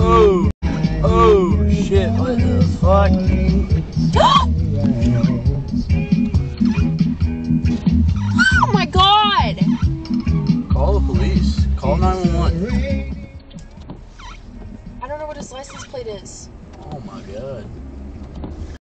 Oh, oh shit! What the fuck? Oh my god! Call the police. Call 911. I don't know what his license plate is. Oh my god.